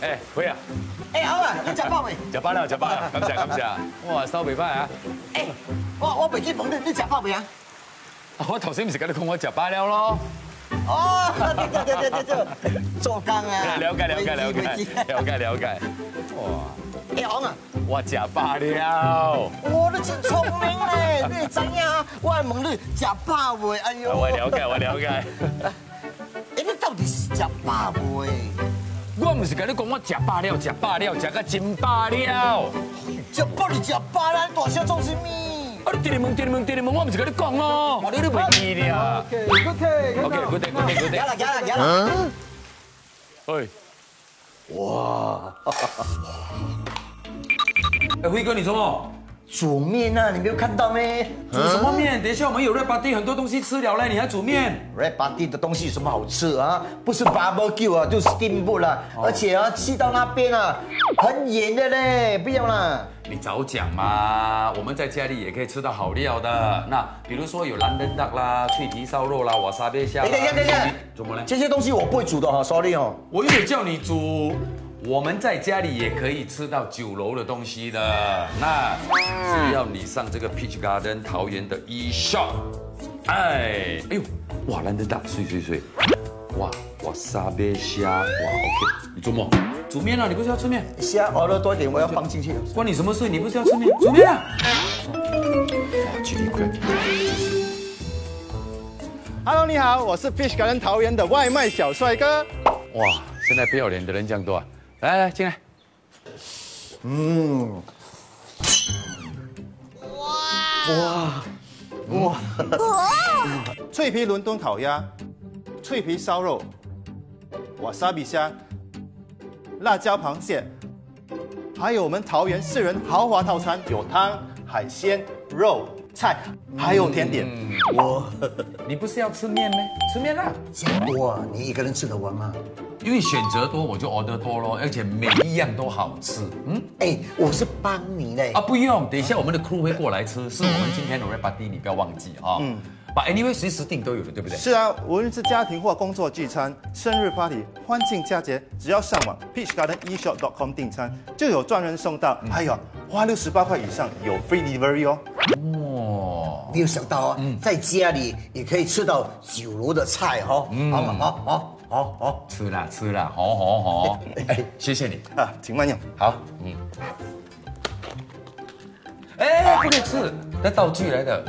哎，可以啊，哎，好啊，你食饱未？食饱了，食饱了，感谢感谢。哇，收未歹啊！哎，我我未去问你，你食饱未啊？我头先唔是跟你讲我食饱了咯？哦，对对对对对，做工啊！了解了解了解了解了解。哇，哎，红啊！我食饱了。哇，你真聪明咧！你知影我还问你食饱未？哎呦，我了解我了解。哎，你到底是食饱未？我唔是跟你讲我食饱了，食饱了，食个真饱了。食饱你食饱了，大声做什么？啊，你点问点问点问，我唔是跟你讲咯，我你都袂记了。OK，OK，OK，OK，OK，行啦行啦行啦。哎，哇！哎，辉哥，你说。煮面啊，你没有看到咩？煮什么面？等一下我们有 red body 很多东西吃了嘞，你还煮面？red body 的东西有什么好吃啊？不是 barbecue 啊，就 steamboat 啦。而且啊，去到那边啊，很远的嘞，不要啦。你早讲嘛，我们在家里也可以吃到好料的。那比如说有蓝灯 duck 啦、脆皮烧肉啦、瓦沙贝虾。等一下，等一下，怎么了？这些东西我不会煮的哈，sorry 哦。我有叫你煮。我们在家里也可以吃到酒楼的东西的，那只要你上这个 Peach Garden 桃园的 E Shop，哎，哎呦，哇，难得大，碎碎碎，哇，哇沙贝虾，哇，OK，你做梦，煮面了，你不是要吃面？虾熬了多一点，我要放进去。关你什么事？你不是要吃面？煮面啊！哇，距离快。Hello，你好，我是 Peach Garden 桃园的外卖小帅哥。哇，现在不要脸的人这样多啊！来来进来，嗯，哇哇哇，脆皮伦敦烤鸭，脆皮烧肉，瓦萨比虾，辣椒螃蟹，还有我们桃园四人豪华套餐，有汤、海鲜、肉、菜，还有甜点。我，你不是要吃面吗？吃面啦，这么多，你一个人吃得完吗？因为选择多，我就 order 多咯，而且每一样都好吃。嗯，哎，我是帮你嘞。啊，不用，等一下我们的 crew 会过来吃，是我们今天的 red party，你不要忘记啊。嗯，把 anyway 随时订都有的，对不对？是啊，无论是家庭或工作聚餐、生日 party、欢庆佳节，只要上网 peachgardeneshop.com 订餐，就有专人送到。还有花六十八块以上有 free delivery 哦。哦，没有想到啊，在家里也可以吃到酒楼的菜哈。嗯，好好好。好好吃啦吃啦，好好好，哎，谢谢你啊，请慢用。好，嗯，哎，不可以吃，那道具来的。